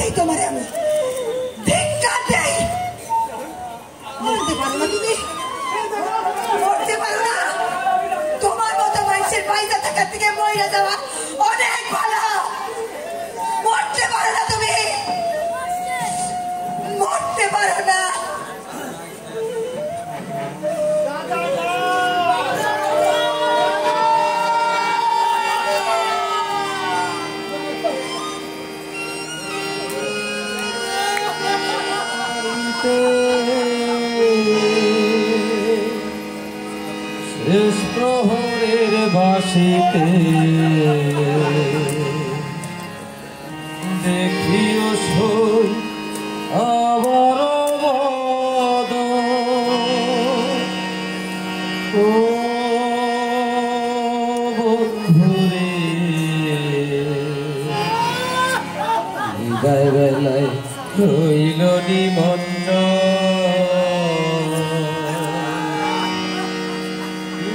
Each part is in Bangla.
দেই তোমার আমি। ধিক্কার দেই। মরতে পারো না তুমি মরতে পারো না। তোমার মতো মানুষের পয়সা থাকার থেকে মরে যাওয়া অনেক ভালো। শেষ প্রহরের বাসিতে দেখিও সই আবার বদ। ও বন্ধুরে বিদায় বেলায় হইল নিমন্ত্রণ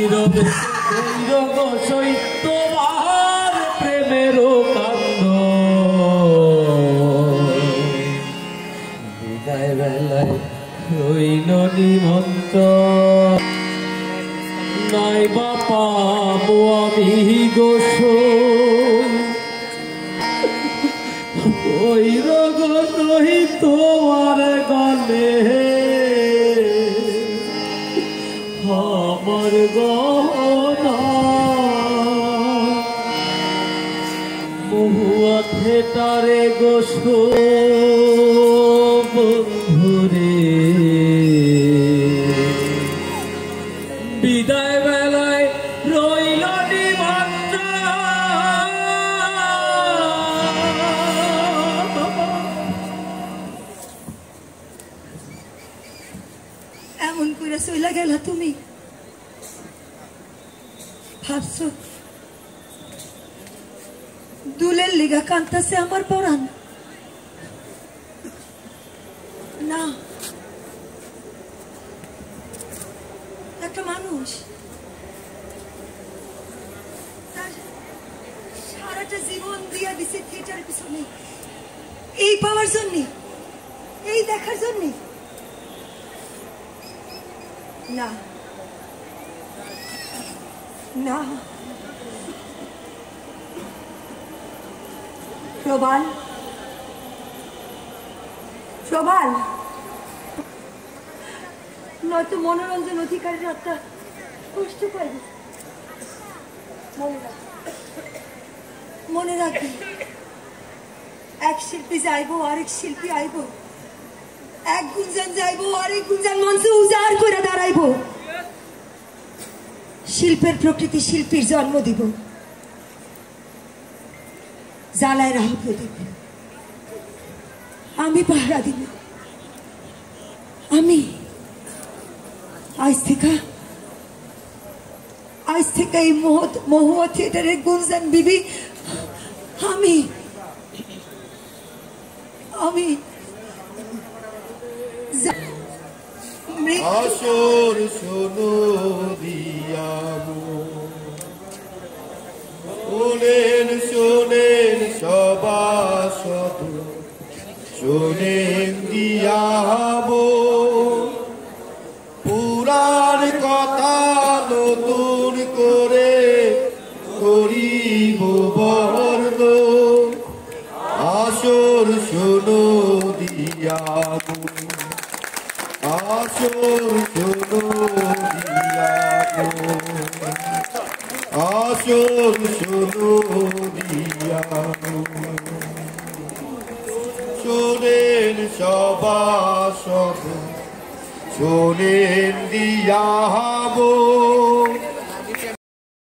নীরবে কইরব সই তোমার প্রেমের কান্দ বিদায় বেলায় হইল নিমন্ত নাই বাপা আমি গোস ওই রোগ তোমার গলে আমার গহনা। মহুয়া থেটারে গোস এমন করে চইলা গেলা তুমি? ভাবছ? দুলের লিগা কান্তাছে আমার পরাণ। না। একটা মানুষ। তার সারাটা জীবন দিয়া দিছে পিছনে। এই পাওয়ার জন্যে, এই দেখার জন্যে। না। না। প্রবাল প্রবাল নয়তো মনোরঞ্জন অধিকারীর আত্মা কষ্ট পাইবে। মনে রাখ। মনে রাখবি এক শিল্পী যাইবো, আরেক শিল্পী আইবো। এক গুঞ্জন যাইবো, আরেক গুঞ্জন মঞ্চে উজাড় করে দাঁড়াইবো। শিল্পের প্রকৃতি শিল্পীর জন্ম দিব। জ্বালায় রাহ প্রদীপ আমি পাহারা দিব। আমি আজ থেকে আজ থেকে এই মহুয়া থিয়েটারের গুঞ্জন, বিবি, আমি আমি শোনেন দিয়াবো। পুরাণ কথা নতুন করে করিব বর্ণ। আসর শোনো দিয়ামো আসর শোনো দিয়ামো আসর শোনো দিয়ামো শোনেন সবাসদ শোনেন দিয়াবো